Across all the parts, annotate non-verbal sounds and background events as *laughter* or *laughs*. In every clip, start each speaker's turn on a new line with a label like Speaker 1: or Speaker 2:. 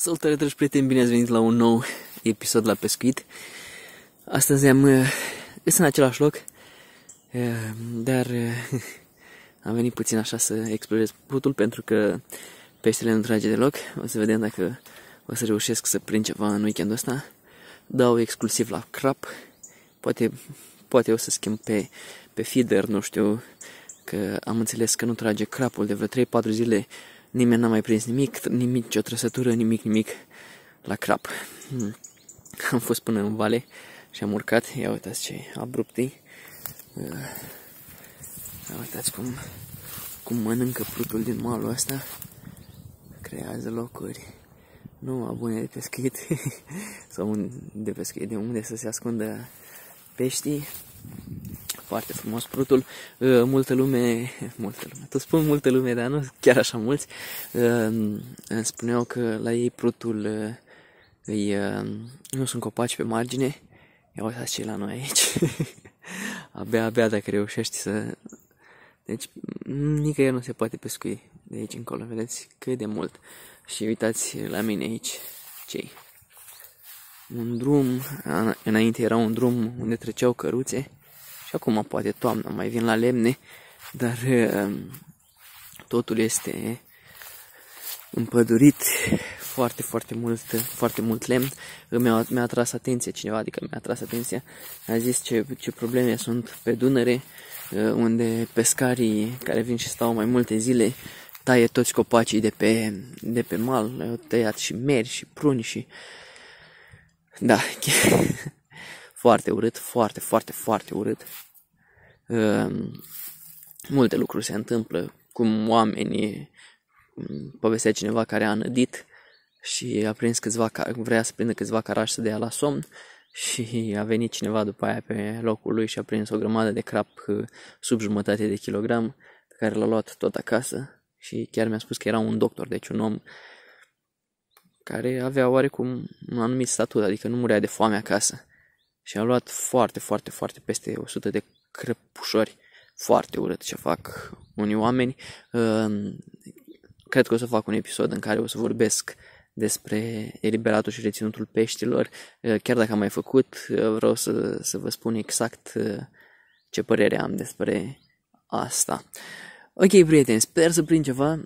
Speaker 1: Salutare dragi prieteni, bine ați venit la un nou episod la pescuit. Astăzi am uh, în același loc, uh, dar uh, *laughs* am venit puțin așa să explorez putul pentru că peștele nu trage deloc. O să vedem dacă o să reușesc să prind ceva în weekendul ăsta. Dau exclusiv la crap. Poate, poate o să schimb pe, pe feeder, nu știu, că am înțeles că nu trage crapul de vreo 3-4 zile Nimeni n-a mai prins nimic, nimic, o trăsătură, nimic, nimic la crap. Hmm. Am fost până în vale și am urcat. Ia uitați ce abrupti. Ia uitați cum, cum mănâncă plutul din malul ăsta. Creează locuri. Nu bune de pescuit *laughs* sau de pescuit, de unde să se ascundă peștii foarte frumos prutul. Uh, multă lume, *laughs* multă lume, tot spun multă lume, dar nu chiar așa mulți, uh, îmi spuneau că la ei prutul uh, îi, nu sunt copaci pe margine. Ia uitați ce la noi aici. *laughs* abia, abia dacă reușești să... Deci, nicăieri nu se poate pescui de aici încolo, vedeți cât de mult. Și uitați la mine aici, cei. Un drum, înainte era un drum unde treceau căruțe și acum poate toamna mai vin la lemne, dar um, totul este împădurit, foarte, foarte mult, foarte mult lemn. Mi-a, mi-a atras atenția cineva, adică mi-a atras atenția, a zis ce, ce probleme sunt pe Dunăre, uh, unde pescarii care vin și stau mai multe zile taie toți copacii de pe, de pe mal, au tăiat și meri și pruni și... Da, *laughs* foarte urât, foarte, foarte, foarte urât. Uh, multe lucruri se întâmplă, cum oamenii, povestea cineva care a nădit și a prins câțiva, vrea să prindă câțiva carași să dea la somn și a venit cineva după aia pe locul lui și a prins o grămadă de crap uh, sub jumătate de kilogram pe care l-a luat tot acasă și chiar mi-a spus că era un doctor, deci un om care avea oarecum un anumit statut, adică nu murea de foame acasă și a luat foarte, foarte, foarte peste 100 de crăpușori. Foarte urât ce fac unii oameni. Ehm, cred că o să fac un episod în care o să vorbesc despre eliberatul și reținutul peștilor. Ehm, chiar dacă am mai făcut, ehm, vreau să, să vă spun exact ce părere am despre asta. Ok, prieteni, sper să prind ceva.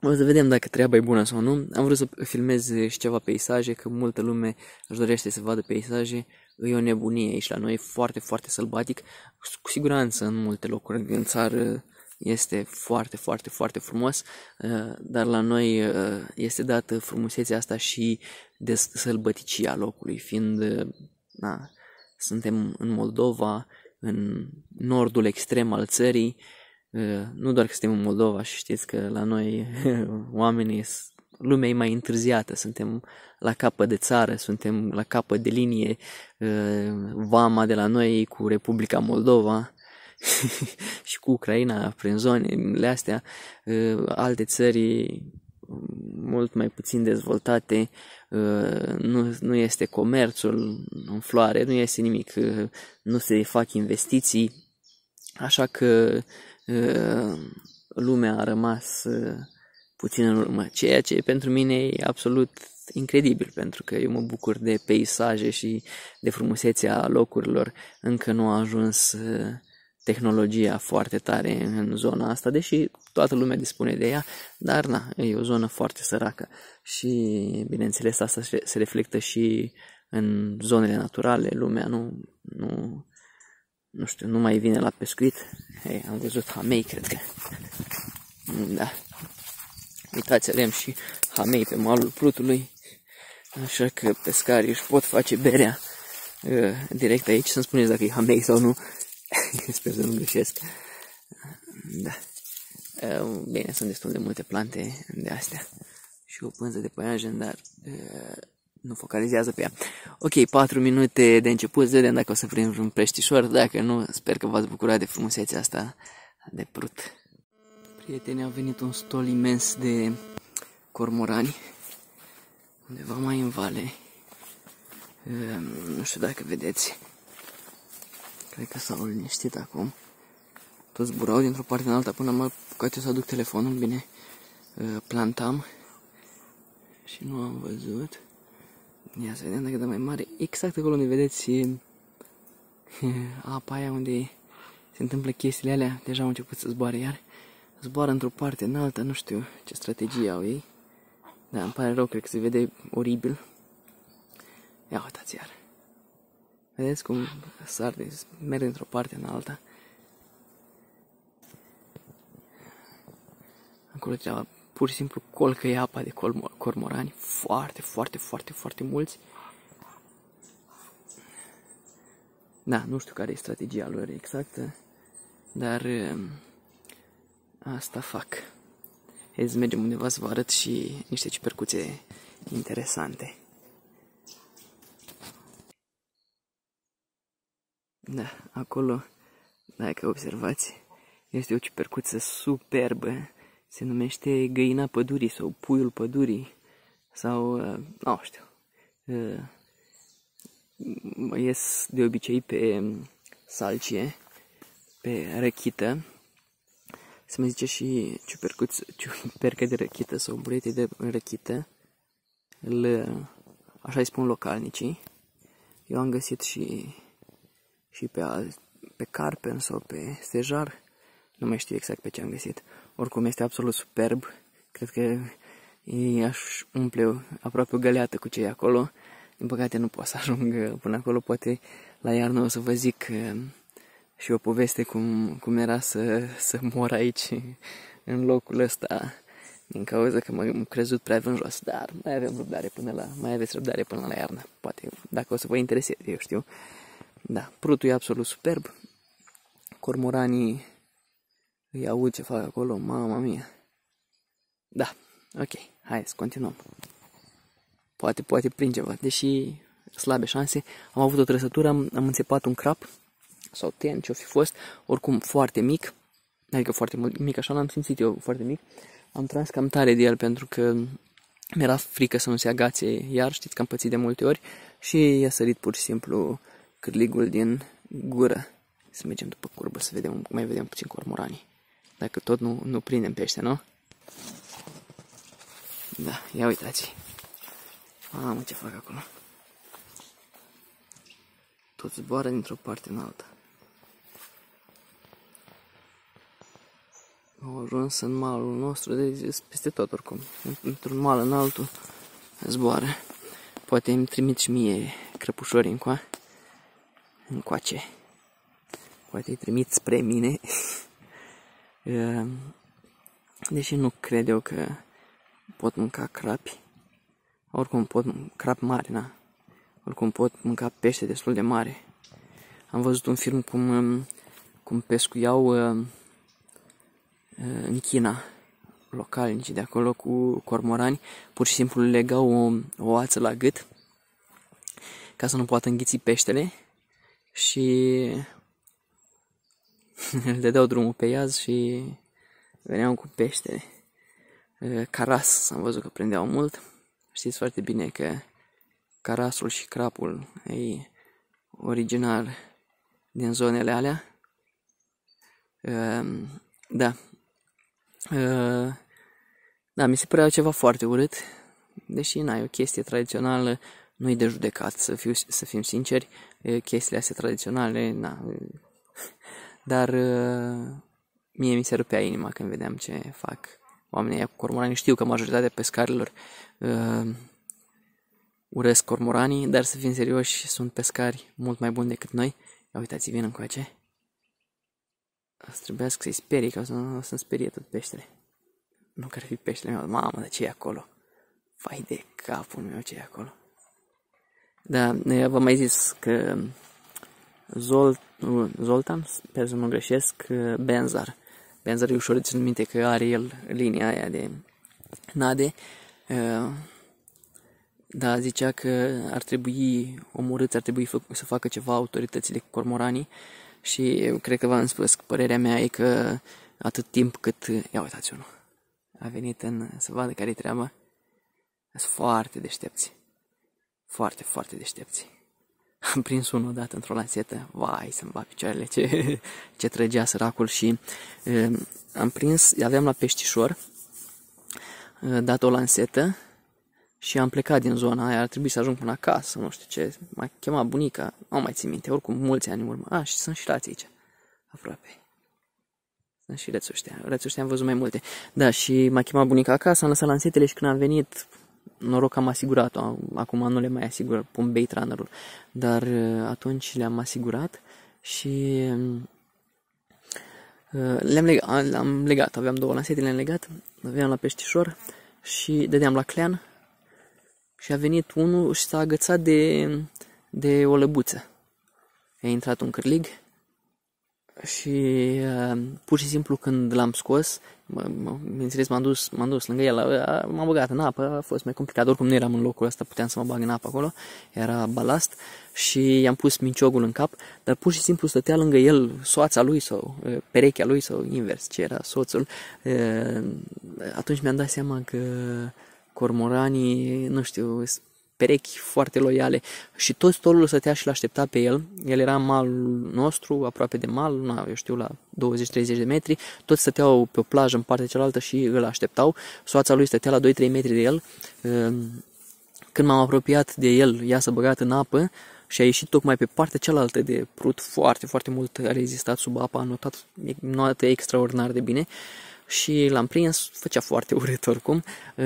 Speaker 1: O să vedem dacă treaba e bună sau nu. Am vrut să filmez și ceva peisaje, că multă lume își dorește să vadă peisaje e o nebunie aici la noi, foarte, foarte sălbatic. Cu siguranță în multe locuri din țară este foarte, foarte, foarte frumos, uh, dar la noi uh, este dată frumusețea asta și de sălbăticia locului, fiind, uh, na, suntem în Moldova, în nordul extrem al țării, nu doar că suntem în Moldova și știți că la noi *laughs* oamenii lumea e mai întârziată, suntem la capăt de țară, suntem la capăt de linie, uh, vama de la noi cu Republica Moldova *laughs* și cu Ucraina prin zonele astea, uh, alte țări mult mai puțin dezvoltate, uh, nu, nu este comerțul în floare, nu este nimic, nu se fac investiții, așa că lumea a rămas puțin în urmă, ceea ce pentru mine e absolut incredibil, pentru că eu mă bucur de peisaje și de frumusețea locurilor. Încă nu a ajuns uh, tehnologia foarte tare în zona asta, deși toată lumea dispune de ea, dar na, e o zonă foarte săracă și bineînțeles asta se reflectă și în zonele naturale, lumea nu, nu, nu știu, nu mai vine la pescuit. Hey, am văzut hamei, cred că. Da. Uitați, avem și hamei pe malul plutului, așa că pescarii își pot face berea uh, direct aici, să-mi spuneți dacă e hamei sau nu. *laughs* Sper să nu greșesc. Da. Uh, bine, sunt destul de multe plante de astea și o pânză de păianjen, dar uh, nu focalizează pe ea. Ok, 4 minute de început, vedem dacă o să prind un peștișor, dacă nu, sper că v-ați bucurat de frumusețea asta de prut. Prieteni, a venit un stol imens de cormorani undeva mai în vale. Ehm, nu știu dacă vedeți. Cred că s-au liniștit acum. Toți zburau dintr-o parte în alta până am apucat eu să aduc telefonul. Bine, ehm, plantam Și nu am văzut. Ia să vedem dacă e mai mare. Exact acolo unde vedeți apa aia unde se întâmplă chestiile alea, deja au început să zboare iar. Zboară într-o parte în alta, nu știu ce strategie au ei. Da, îmi pare rău, cred că se vede oribil. Ia uitați iar. Vedeți cum sar de, merg într-o parte în alta. Acolo treaba, pur și simplu colcă e apa de cormorani. Foarte, foarte, foarte, foarte mulți. Da, nu știu care e strategia lor exactă, dar um, asta fac. Hai să mergem undeva să vă arăt și niște cipercuțe interesante. Da, acolo, dacă observați, este o cipercuță superbă. Se numește găina pădurii sau puiul pădurii sau, uh, nu știu, uh, ies de obicei pe salcie, pe răchită, se mai zice și ciupercuț, ciupercă de răchită sau burete de răchită, îl, așa îi spun localnicii. Eu am găsit și, și pe, al, pe carpen sau pe stejar, nu mai știu exact pe ce am găsit. Oricum este absolut superb, cred că ei aș umple aproape o găleată cu cei acolo. Din păcate nu pot să ajung până acolo, poate la iarnă o să vă zic uh, și o poveste cum, cum era să, să mor aici, în locul ăsta, din cauza că m-am crezut prea jos, dar mai avem răbdare până la, mai aveți răbdare până la iarnă, poate, dacă o să vă intereseze, eu știu. Da, prutul e absolut superb, cormoranii îi aud ce fac acolo, mama mia. Da, ok, hai să continuăm poate, poate prin ceva, deși slabe șanse. Am avut o trăsătură, am, am înțepat un crap sau ten, ce-o fi fost, oricum foarte mic, adică foarte mic, așa l-am simțit eu foarte mic. Am tras cam tare de el pentru că mi-era frică să nu se agațe iar, știți că am pățit de multe ori și i-a sărit pur și simplu cârligul din gură. Să mergem după curbă să vedem, mai vedem puțin cormoranii. Dacă tot nu, nu prindem pește, nu? Da, ia uitați. Mamă, ce fac acolo? Tot zboară dintr-o parte în alta. Au ajuns în malul nostru, de peste tot oricum. Într-un mal în altul zboară. Poate îmi trimit și mie crăpușori încoa. Încoace. Poate îi trimit spre mine. *laughs* Ehm, deși nu cred eu că pot mânca crapi. Oricum pot crap mari, na. Oricum pot mânca pește destul de mare. Am văzut un film cum, um, cum pescuiau uh, uh, în China localnici de acolo cu cormorani, pur și simplu legau o, o ață la gât ca să nu poată înghiți peștele și *laughs* le dădeau drumul pe iaz și veneau cu peștele. Uh, caras, am văzut că prindeau mult. Știți foarte bine că carasul și crapul e originar din zonele alea. Ehm, da. Ehm, da, mi se părea ceva foarte urât, deși n-ai o chestie tradițională, nu-i de judecat, să, fiu, să fim sinceri, chestiile astea tradiționale, na. Dar mie mi se rupea inima când vedeam ce fac oamenii cu cormorani. Știu că majoritatea pescarilor uh, urăsc cormoranii, dar să fim serioși, sunt pescari mult mai buni decât noi. Ia uitați, vin încoace. Să trebuie să-i sperii, ca să nu să sperie tot peștele. Nu că ar fi peștele meu, mamă, de ce e acolo? Fai de capul meu ce e acolo. Da, v-am mai zis că Zol, Zoltan, sper să nu greșesc, Benzar. Benzar e ușor de ținut minte că are el linia aia de nade da, zicea că ar trebui omorâți, ar trebui fă, să facă ceva autoritățile cu cormoranii și eu cred că v-am spus că părerea mea e că atât timp cât, ia uitați unul, a venit în, să vadă care-i treaba, sunt foarte deștepți, foarte, foarte deștepți. Am prins unul odată într-o lansetă, vai să-mi va picioarele, ce, ce trăgea săracul și uh, am prins, aveam la peștișor, uh, dat o lansetă, și am plecat din zona aia, ar trebui să ajung până acasă, nu știu ce, m-a chemat bunica, nu mai țin minte, oricum mulți ani în urmă. A, și sunt și rații aici, aproape. Sunt și rețuștea, rețuștea am văzut mai multe. Da, și m-a chemat bunica acasă, am lăsat lansetele și când am venit, noroc că am asigurat-o, acum nu le mai asigur, pun bait runner-ul, dar uh, atunci le-am asigurat și uh, le-am legat, le-am legat, aveam două lansete, le-am legat, aveam la peștișor și dădeam la clean și a venit unul și s-a agățat de, de o lăbuță. A intrat un cârlig și uh, pur și simplu când l-am scos, bineînțeles m-am dus, m-am dus lângă el, m-am băgat în apă, a fost mai complicat, oricum nu eram în locul ăsta, puteam să mă bag în apă acolo, era balast și i-am pus minciogul în cap, dar pur și simplu stătea lângă el soața lui sau uh, perechea lui sau invers, ce era soțul, uh, atunci mi-am dat seama că cormoranii, nu știu, perechi foarte loiale și tot stolul stătea și l-aștepta pe el. El era malul nostru, aproape de mal, na, eu știu, la 20-30 de metri. Toți stăteau pe o plajă în partea cealaltă și îl așteptau. Soața lui stătea la 2-3 metri de el. Ehm, când m-am apropiat de el, ea s-a băgat în apă și a ieșit tocmai pe partea cealaltă de prut foarte, foarte mult a rezistat sub apă, a notat, notat extraordinar de bine. Uh, și l-am prins, făcea foarte urât oricum. Uh,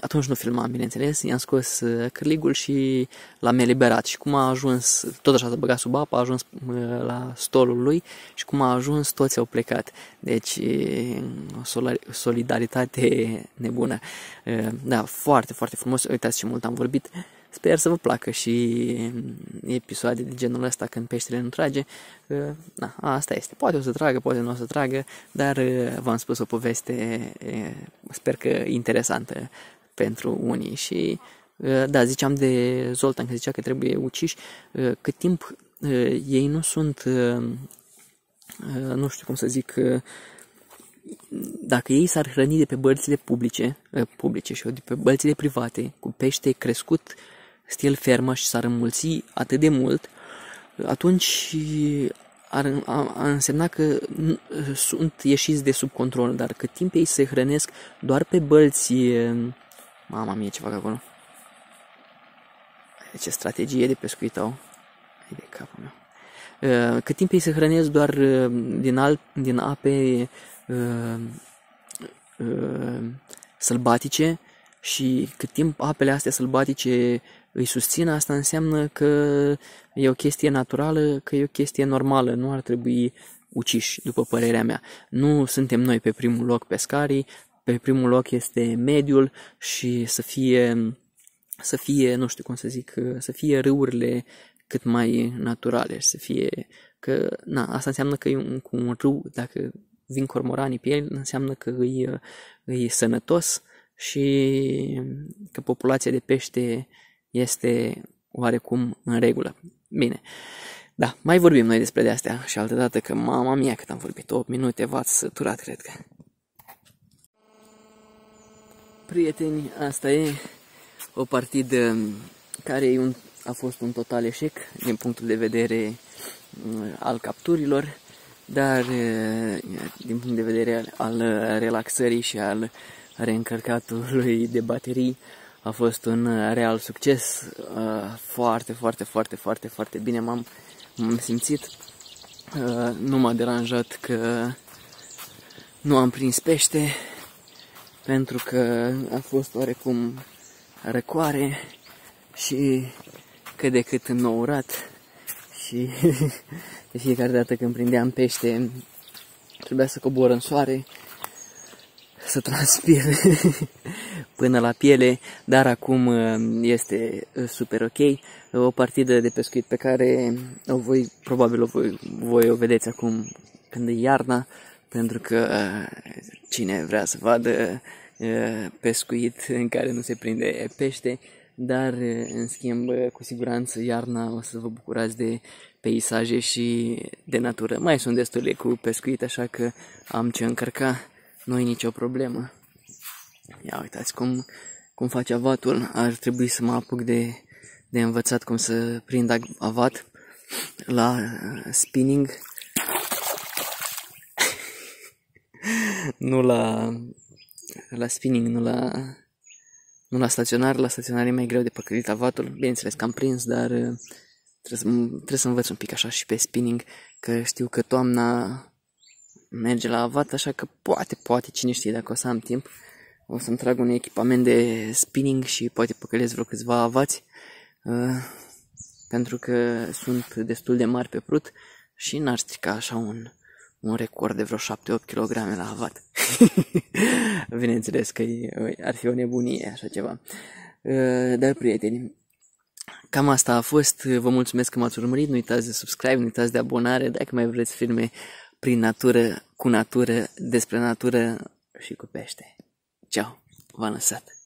Speaker 1: atunci nu filmam, bineînțeles, i-am scos uh, cârligul și l-am eliberat și cum a ajuns, tot așa s-a băgat sub apă, a ajuns uh, la stolul lui și cum a ajuns, toți au plecat. Deci, o solidaritate nebună. Da, foarte, foarte frumos, uitați ce mult am vorbit. Sper să vă placă și episoade de genul ăsta când peștele nu trage. Na, asta este. Poate o să tragă, poate nu o să tragă, dar v-am spus o poveste, sper că interesantă pentru unii și da, ziceam de Zoltan că zicea că trebuie uciși, cât timp ei nu sunt, nu știu cum să zic, dacă ei s-ar hrăni de pe bărțile publice, publice și de pe bărțile private, cu pește crescut stil fermă și s-ar înmulți atât de mult, atunci ar, ar însemna că sunt ieșiți de sub control, dar cât timp ei se hrănesc doar pe bălți, mama mie ce fac acolo, ce strategie de pescuit au, Hai de capul meu. Cât timp ei se hrănesc doar din, alt, din ape uh, uh, sălbatice și cât timp apele astea sălbatice îi susțin, asta înseamnă că e o chestie naturală, că e o chestie normală, nu ar trebui uciși, după părerea mea. Nu suntem noi pe primul loc pescarii, pe primul loc este mediul și să fie, să fie, nu știu cum să zic, să fie râurile cât mai naturale, să fie că, na, asta înseamnă că e un, cu un râu, dacă vin cormoranii pe el, înseamnă că îi, îi sănătos și că populația de pește este oarecum în regulă. Bine, da, mai vorbim noi despre de astea și altă dată că mama mia cât am vorbit, 8 minute v-ați săturat, cred că. Prieteni, asta e o partidă care un, a fost un total eșec din punctul de vedere uh, al capturilor, dar uh, din punct de vedere al relaxării și al reîncărcatului de baterii a fost un uh, real succes, uh, foarte, foarte, foarte, foarte, foarte bine m-am, m-am simțit. Uh, nu m-a deranjat că nu am prins pește, pentru că a fost oarecum răcoare și cât de cât înnourat și *laughs* de fiecare dată când prindeam pește trebuia să cobor în soare să transpir *laughs* până la piele, dar acum uh, este uh, super ok. O partidă de pescuit pe care o voi, probabil o voi, voi o vedeți acum când e iarna, pentru că uh, cine vrea să vadă pescuit în care nu se prinde pește, dar în schimb cu siguranță iarna o să vă bucurați de peisaje și de natură. Mai sunt destule cu pescuit, așa că am ce încărca nu e nicio problemă. Ia uitați cum, cum face avatul. Ar trebui să mă apuc de, de învățat cum să prind avat la uh, spinning. *laughs* nu la, la spinning, nu la, Nu la staționar, la staționar e mai greu de păcălit avatul, bineînțeles că am prins, dar uh, trebuie să, trebuie să învăț un pic așa și pe spinning, că știu că toamna merge la avat, așa că poate, poate, cine știe dacă o să am timp, o să-mi trag un echipament de spinning și poate păcălesc vreo câțiva avați, uh, pentru că sunt destul de mari pe prut și n-ar strica așa un, un record de vreo 7-8 kg la avat. *laughs* Bineînțeles că ar fi o nebunie așa ceva. Uh, dar, prieteni, cam asta a fost. Vă mulțumesc că m-ați urmărit. Nu uitați de subscribe, nu uitați de abonare. Dacă mai vreți filme prin natură, cu natură, despre natură și cu pește. Ciao, v-am lăsat.